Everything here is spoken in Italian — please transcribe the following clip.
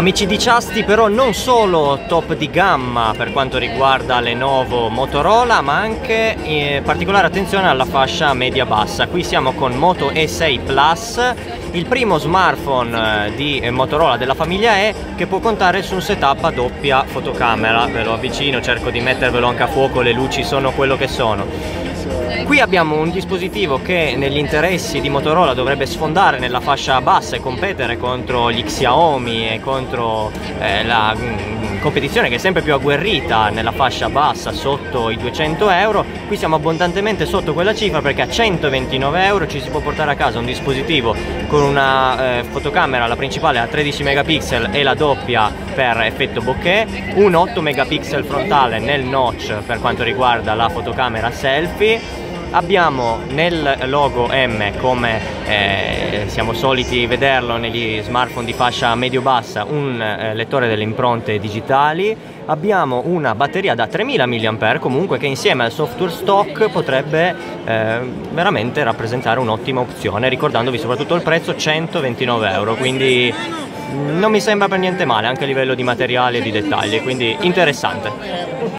Amici di Ciasti però non solo top di gamma per quanto riguarda Lenovo Motorola ma anche eh, particolare attenzione alla fascia media bassa. Qui siamo con Moto E6 Plus, il primo smartphone eh, di Motorola della famiglia E che può contare su un setup a doppia fotocamera. Ve lo avvicino, cerco di mettervelo anche a fuoco, le luci sono quello che sono. Qui abbiamo un dispositivo che negli interessi di Motorola dovrebbe sfondare nella fascia bassa e competere contro gli Xiaomi e contro eh, la mm, competizione che è sempre più agguerrita nella fascia bassa sotto i 200 euro. Qui siamo abbondantemente sotto quella cifra perché a 129 euro ci si può portare a casa un dispositivo con una eh, fotocamera, la principale a 13 megapixel e la doppia per effetto bokeh, un 8 megapixel frontale nel notch per quanto riguarda la fotocamera selfie abbiamo nel logo M come eh, siamo soliti vederlo negli smartphone di fascia medio-bassa un eh, lettore delle impronte digitali. Abbiamo una batteria da 3000 mAh comunque che insieme al software stock potrebbe eh, veramente rappresentare un'ottima opzione ricordandovi soprattutto il prezzo 129 euro. Quindi non mi sembra per niente male anche a livello di materiale e di dettagli quindi interessante